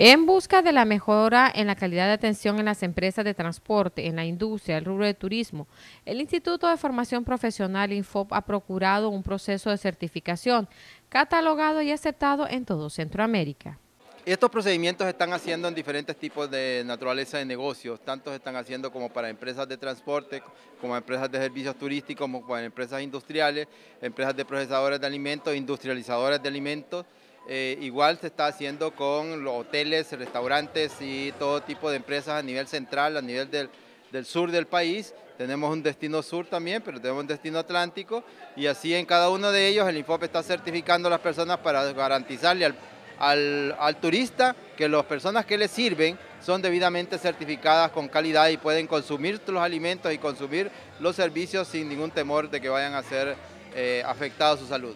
En busca de la mejora en la calidad de atención en las empresas de transporte, en la industria, el rubro de turismo, el Instituto de Formación Profesional Infop ha procurado un proceso de certificación catalogado y aceptado en todo Centroamérica. Estos procedimientos se están haciendo en diferentes tipos de naturaleza de negocios, tanto se están haciendo como para empresas de transporte, como empresas de servicios turísticos, como para empresas industriales, empresas de procesadores de alimentos, industrializadores de alimentos, eh, igual se está haciendo con los hoteles, restaurantes y todo tipo de empresas a nivel central, a nivel del, sur del país. Tenemos un destino sur también, pero tenemos un destino atlántico y así en cada uno de ellos el INFOP está certificando a las personas para garantizarle al, turista que las personas que le sirven son debidamente certificadas con calidad y pueden consumir los alimentos y consumir los servicios sin ningún temor de que vayan a ser eh, afectados su salud.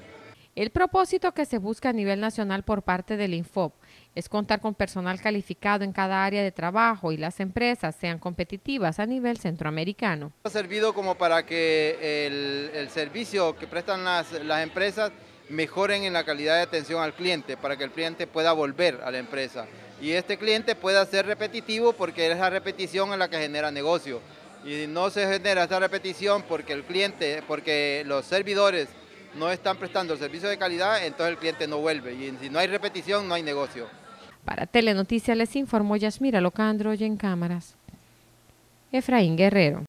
El propósito que se busca a nivel nacional por parte del Infop es contar con personal calificado en cada área de trabajo y las empresas sean competitivas a nivel centroamericano. Ha servido como para que el, servicio que prestan las, las empresas mejoren en la calidad de atención al cliente, para que el cliente pueda volver a la empresa. Y este cliente pueda ser repetitivo porque es la repetición en la que genera negocio. Y no se genera esta repetición porque el cliente, porque los servidores no están prestando el servicio de calidad, entonces el cliente no vuelve. Y si no hay repetición, no hay negocio. Para Telenoticias les informó Yasmira Locandro y en cámaras. Efraín Guerrero.